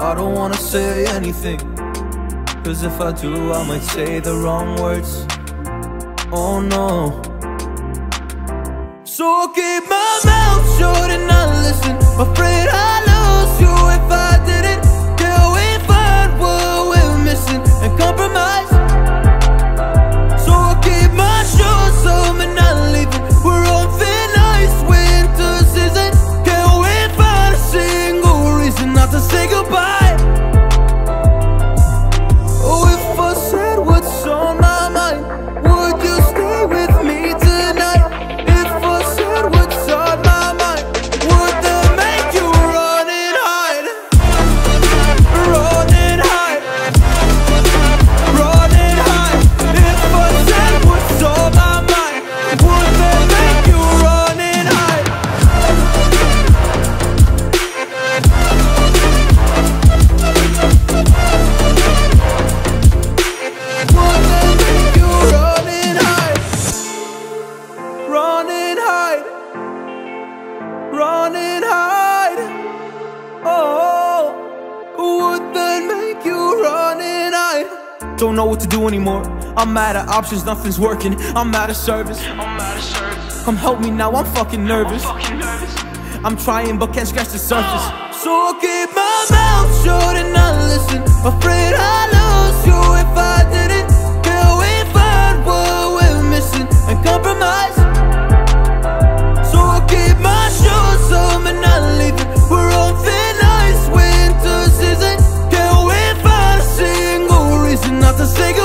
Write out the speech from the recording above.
I don't wanna say anything Cause if I do, I might say the wrong words. Oh no. So I'll keep my mouth shut and not listen Afraid I Don't know what to do anymore. I'm out of options, nothing's working. I'm out of service. I'm out of service. Come help me now, I'm fucking nervous. Fucking nervous. I'm trying but can't scratch the surface. So I'll keep my mouth shut and not listen. Afraid I to say goodbye.